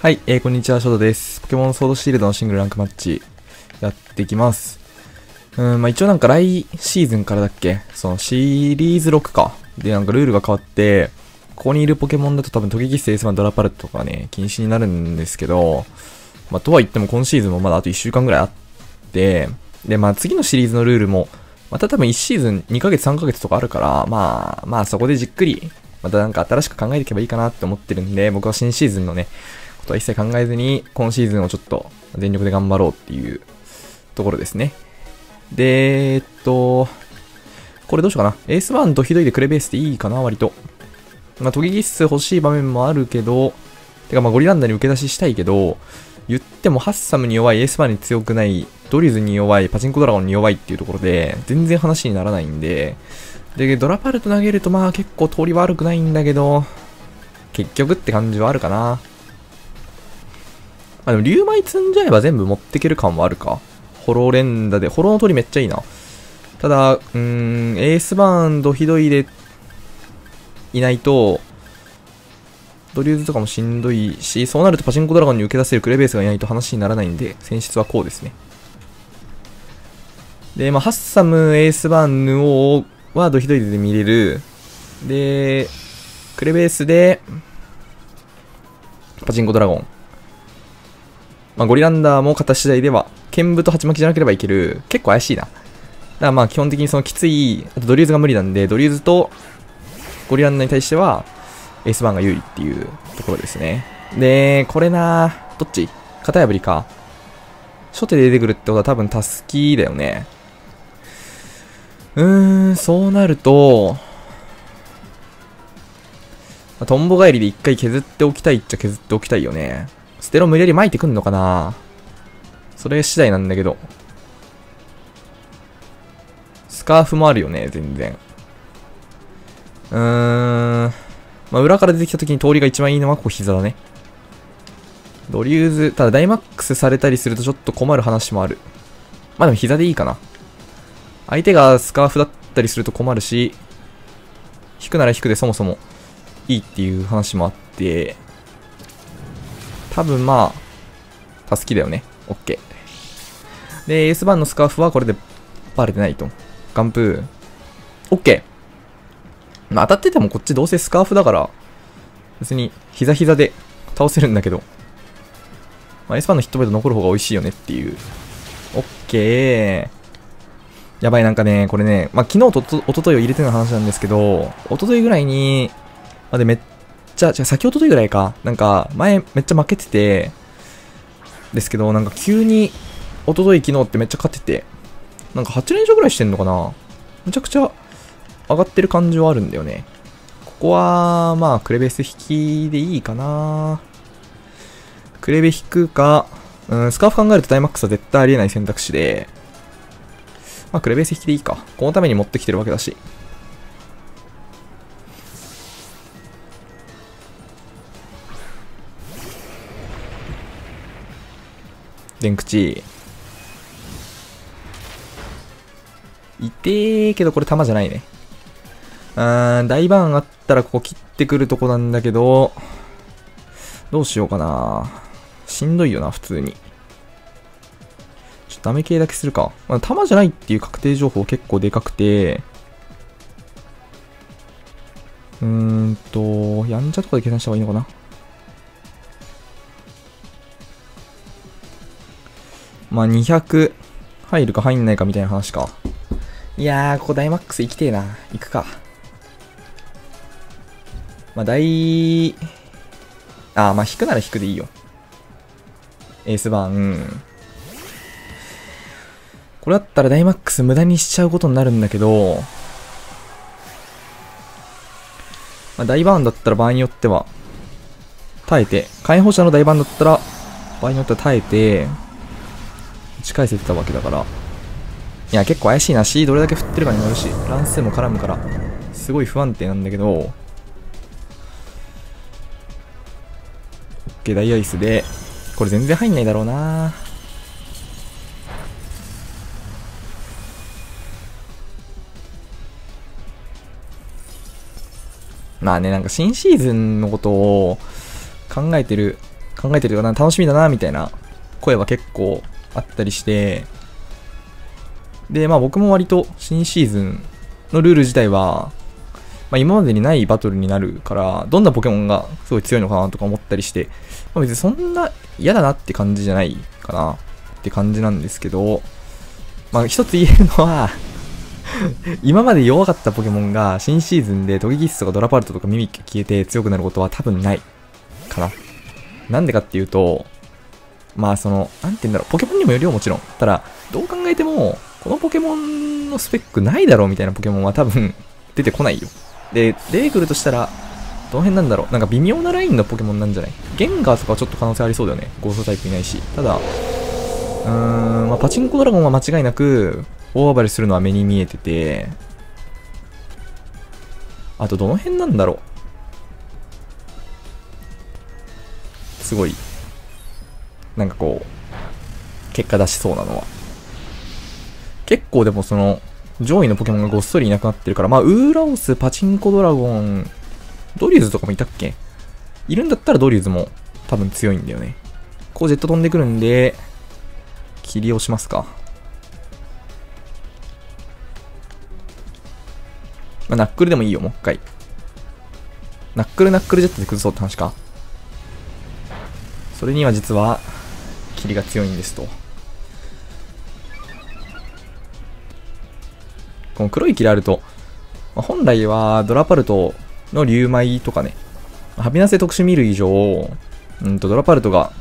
はい、えー、こんにちは、ショートです。ポケモンソードシールドのシングルランクマッチ、やっていきます。うん、まあ一応なんか来シーズンからだっけ？そのシリーズ6か。で、なんかルールが変わって、ここにいるポケモンだと多分トゲキスエースマンドラパルトとかね、禁止になるんですけど、まあとは言っても今シーズンもまだあと1週間ぐらいあって、で、まあ次のシリーズのルールも、また多分1シーズン2ヶ月3ヶ月とかあるから、まあ、まあそこでじっくり、またなんか新しく考えていけばいいかなって思ってるんで、僕は新シーズンのね、ことは一切考えずに、今シーズンをちょっと全力で頑張ろうっていうところですね。で、えっと、これどうしようかな。エースバーンとひどいでクレベースでいいかな、割と。まあ、トゲギス欲しい場面もあるけど、てかまあゴリランダに受け出ししたいけど、言ってもハッサムに弱い、エースバーンに強くない、ドリズに弱い、パチンコドラゴンに弱いっていうところで、全然話にならないんで、で、ドラパルト投げるとまあ結構通り悪くないんだけど、結局って感じはあるかな。あ、でも、竜舞積んじゃえば全部持ってける感はあるか。ホロー連打で、ホロの鳥めっちゃいいな。ただ、うーん、エースバーンドひどいで、いないと、ドリューズとかもしんどいし、そうなるとパチンコドラゴンに受け出せるクレベースがいないと話にならないんで、選出はこうですね。で、まあ、ハッサム、エースバーン、ヌオーはドヒドイデ見れる。で、クレベースで、パチンコドラゴン。まあ、ゴリランダーも形次第では、剣舞と鉢巻きじゃなければいける。結構怪しいな。だからまあ基本的にそのきつい、あとドリュウズが無理なんで、ドリュウズとゴリランダーに対しては、エースバーンが有利っていうところですね。で、これなどっち？型破りか。初手で出てくるってことは多分タスキだよね。うーん、そうなると、トンボ帰りで一回削っておきたいっちゃ削っておきたいよね。ステロ無理やり巻いてくんのかな？それ次第なんだけど。スカーフもあるよね、全然。うーん。まあ、裏から出てきた時に通りが一番いいのはここ膝だね。ドリューズ、ただダイマックスされたりするとちょっと困る話もある。まあでも膝でいいかな。相手がスカーフだったりすると困るし、引くなら引くでそもそもいいっていう話もあって、多分まあ、タスキだよね。オッケー。で、エースバンのスカーフはこれでバレてないと。ガンプー。オッケー。まあ当たっててもこっちどうせスカーフだから、別に膝膝で倒せるんだけど、まあ、エスバンのヒットベイト残る方が美味しいよねっていう。オッケー。やばい、なんかね、これね、まあ、昨日とおと、一昨日を入れての話なんですけど、一昨日ぐらいに、までめっちゃ、違う、先一昨日ぐらいか、なんか、前めっちゃ負けてて、ですけど、なんか急に、一昨日昨日ってめっちゃ勝ってて、なんか8連勝ぐらいしてんのかなめちゃくちゃ上がってる感じはあるんだよね。ここは、まあ、クレベス引きでいいかなクレベ引くか、うん、スカーフ考えるとダイマックスは絶対ありえない選択肢で、まあ、クレベース引きでいいか。このために持ってきてるわけだし。電口。痛えけどこれ弾じゃないね。うん、大バーンあったらここ切ってくるとこなんだけど、どうしようかな。しんどいよな、普通に。ちょっとダメ系だけするか。まあ、弾じゃないっていう確定情報結構でかくて、うーんと、やんちゃとかで計算した方がいいのかな。まあ、200入るか入んないかみたいな話か。いやー、ここダイマックス行きてえな。行くか。まあ、大、あ、まあ、引くなら引くでいいよ。エースバーン。これだったらダイマックス無駄にしちゃうことになるんだけど、まあ、大バーンだったら場合によっては、耐えて、解放者の大バーンだったら、場合によっては耐えて、打ち返せてたわけだから。いや、結構怪しいな。C どれだけ振ってるかにもよるし、乱数も絡むから、すごい不安定なんだけど、オッケー、ダイアイスで、これ全然入んないだろうなまあね、なんか新シーズンのことを考えてる考えてるかな、楽しみだな、みたいな声は結構あったりして、で、まあ僕も割と新シーズンのルール自体は、まあ今までにないバトルになるから、どんなポケモンがすごい強いのかなとか思ったりして、まあ別にそんな嫌だなって感じじゃないかなって感じなんですけど、まあ一つ言えるのは 今まで弱かったポケモンが新シーズンでトゲキスとかドラパルトとかミミック消えて強くなることは多分ないかな。なんでかっていうと、まあその、なんて言うんだろう、ポケモンにもよるよもちろん。ただ、どう考えても、このポケモンのスペックないだろうみたいなポケモンは多分出てこないよ。で、出てくるとしたら、どの辺なんだろうなんか微妙なラインのポケモンなんじゃない？ゲンガーとかはちょっと可能性ありそうだよね。ゴーストタイプいないし。ただ、うーん、まあ、パチンコドラゴンは間違いなく、大暴れするのは目に見えてて、あとどの辺なんだろうすごい、なんかこう、結果出しそうなのは。結構でもその、上位のポケモンがごっそりいなくなってるから、まあ、ウーラオス、パチンコドラゴン、ドリューズとかもいたっけ？いるんだったらドリューズも多分強いんだよね。こうジェット飛んでくるんで、切り押しますか。まあ、ナックルでもいいよ、もう一回。ナックルナックルジェットで崩そうって話か。それには実は、霧が強いんですと。この黒い霧あると、まあ、本来はドラパルトの竜舞とかね、ハピナセ特殊見る以上、うんとドラパルトが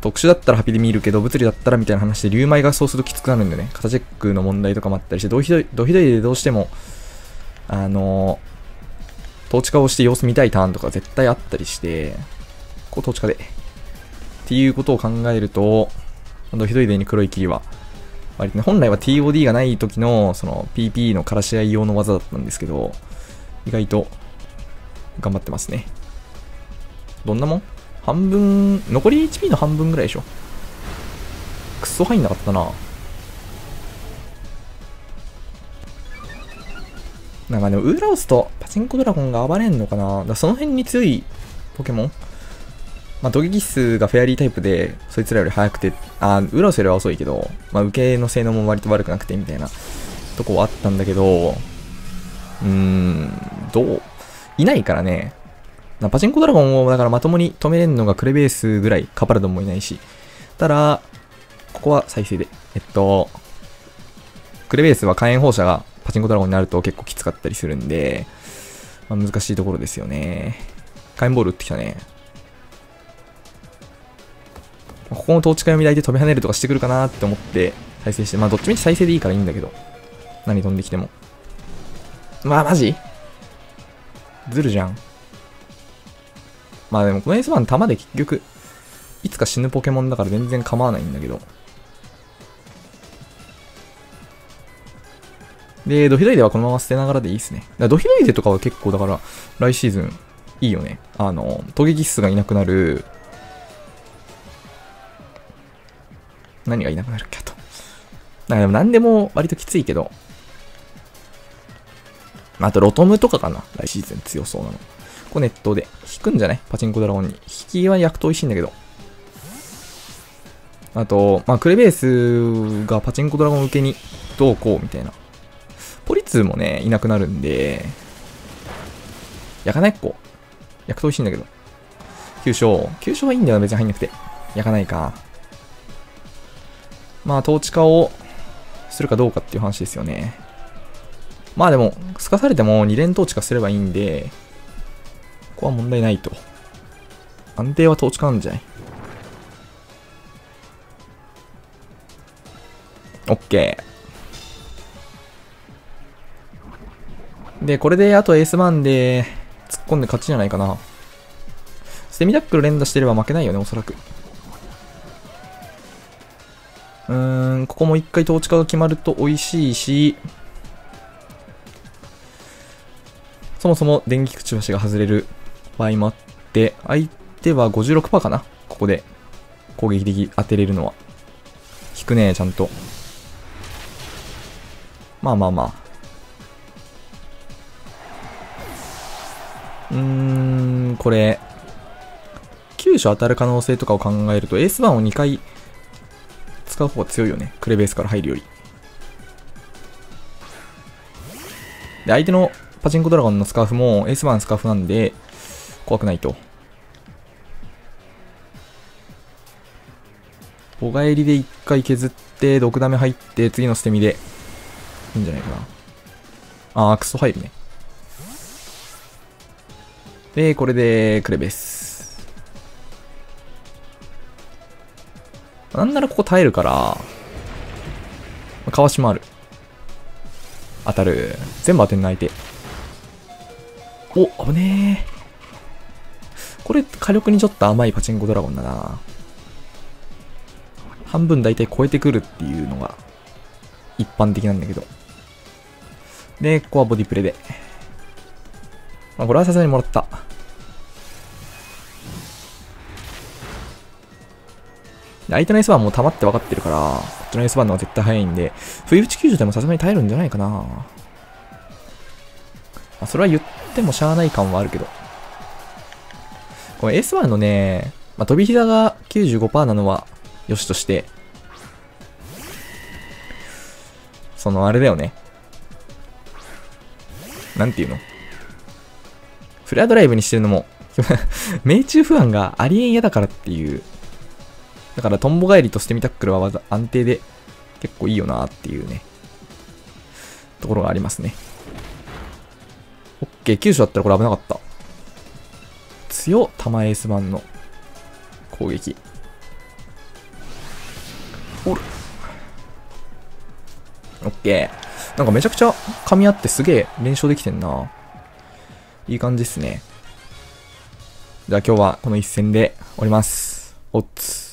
特殊だったらハピで見るけど、物理だったらみたいな話で、竜舞がそうするときつくなるんでね、型チェックの問題とかもあったりして、ドヒドイドヒドイでどうしても、あのー、統治化をして様子見たいターンとか絶対あったりして、こう統治化で。っていうことを考えると、ドヒドイデに黒い霧は、割とね、本来は TOD がない時の、その PP のからし合い用の技だったんですけど、意外と頑張ってますね。どんなもん？半分、残り HP の半分ぐらいでしょ。くっそ入んなかったな。なんかでも、ウーラオスとパチンコドラゴンが暴れんのかなだその辺に強いポケモンまあ、ド撃数がフェアリータイプで、そいつらより速くて、あ、ウーラスよりは遅いけど、まあ、受けの性能も割と悪くなくて、みたいなとこはあったんだけど、うーん、どういないからね。パチンコドラゴンをだからまともに止めれるのがクレベースぐらいカパラドンもいないし。ただ、ここは再生で。えっと、クレベースは火炎放射がパチンコドラゴンになると結構きつかったりするんで、まあ、難しいところですよね。火炎ボール打ってきたね。ここの統治下読み台で飛び跳ねるとかしてくるかなって思って再生して、まあどっちみち再生でいいからいいんだけど。何飛んできても。まあマジ？ずるじゃん。まあでもこの S1 弾で結局、いつか死ぬポケモンだから全然構わないんだけど。で、ドヒドイデはこのまま捨てながらでいいっすね。ドヒドイデとかは結構だから、来シーズンいいよね。あの、トゲギスがいなくなる。何がいなくなるっけと。なんかでも何でも割ときついけど。あとロトムとかかな。来シーズン強そうなの。こうネットで。引くんじゃない？パチンコドラゴンに。引きは焼くと美味しいんだけど。あと、まあ、クレベースがパチンコドラゴン受けにどうこうみたいな。ポリツーもね、いなくなるんで、焼かないっこ。焼くと美味しいんだけど。急所。急所はいいんだよ別に入んなくて。焼かないか。まあ、統治化をするかどうかっていう話ですよね。まあでも、すかされても2連統治化すればいいんで、ここは問題ないと。安定は統治かなんじゃない ?OK。で、これであとエースマンで突っ込んで勝ちじゃないかな。セミダックル連打してれば負けないよね、おそらく。ここも一回統治化が決まると美味しいし、そもそも電気くちばしが外れる場合もあって、相手は56%かなここで攻撃的当てれるのは。引くね、ちゃんと。まあまあまあ。うーん、これ、急所当たる可能性とかを考えると、エースバンを2回使う方が強いよね。クレベースから入るより。で、相手のパチンコドラゴンのスカーフもエースバーンスカーフなんで、怖くないと。お帰りで1回削って、毒ダメ入って、次の捨て身で、いいんじゃないかな。あー、クソ入るね。で、これで、クレベース。なんならここ耐えるから、かわしもある。当たる。全部当てんない相手。お、危ねえ。これ、火力にちょっと甘いパチンコドラゴンだな。半分大体超えてくるっていうのが一般的なんだけど。で、ここはボディプレで。まあ、これはさすがにもらった。相手の S 番も溜まって分かってるから、こっちの S 番の方が絶対早いんで、不意打ち救助でもさすがに耐えるんじゃないかな。まあ、それは言ってもしゃあない感はあるけど。この S1 のね、まあ、飛び膝が95%なのはよしとして、そのあれだよね。なんていうの？フレアドライブにしてるのも 命中不安がありえん嫌だからっていう。だからトンボ帰りとしてみタックルは技安定で結構いいよなっていうね。ところがありますね。オッケー、9種だったらこれ危なかった。強玉エース版の攻撃。おる。オッケー。なんかめちゃくちゃ噛み合ってすげえ連勝できてんな。いい感じっすね。じゃあ今日はこの一戦で終わります。おっつ。